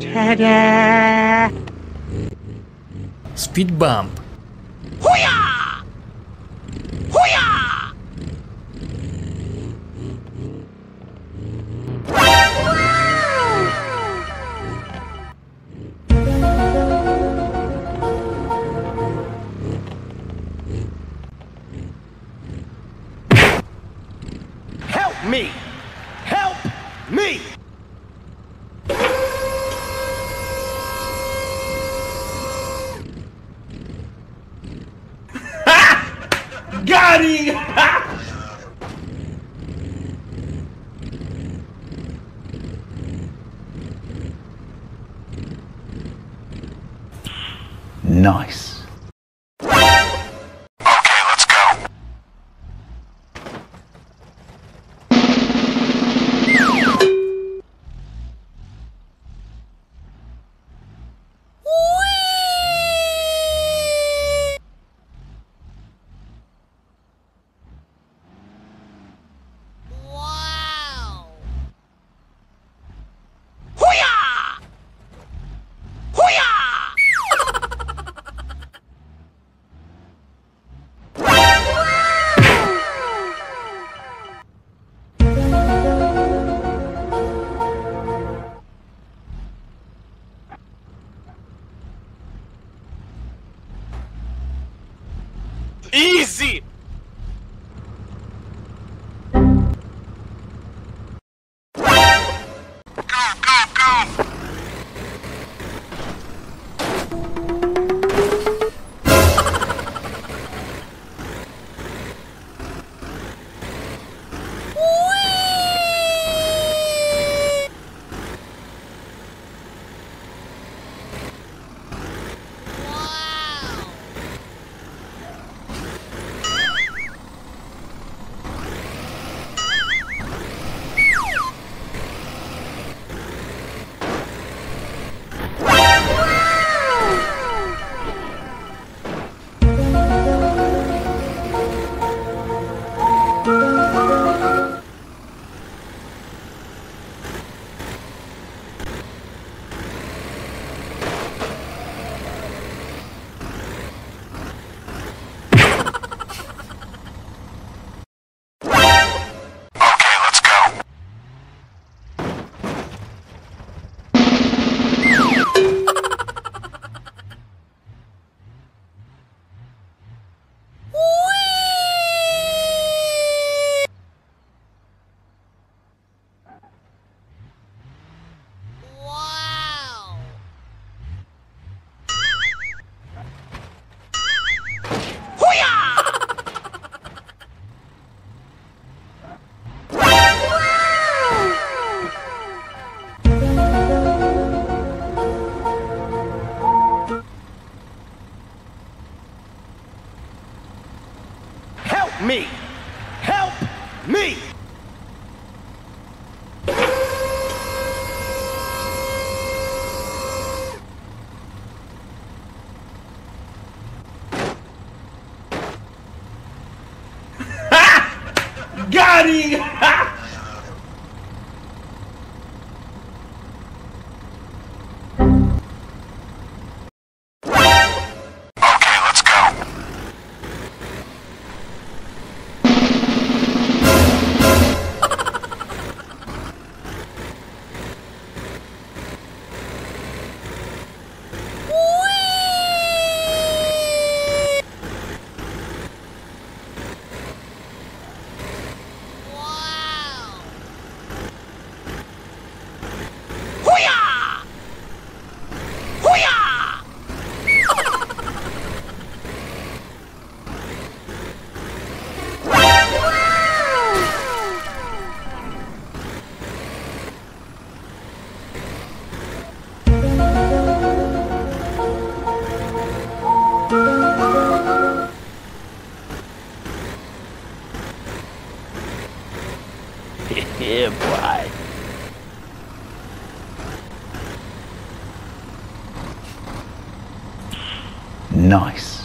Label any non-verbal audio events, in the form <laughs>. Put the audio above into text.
Ta-da! Speed bump. Got! <laughs> Nice. Easy! Nice.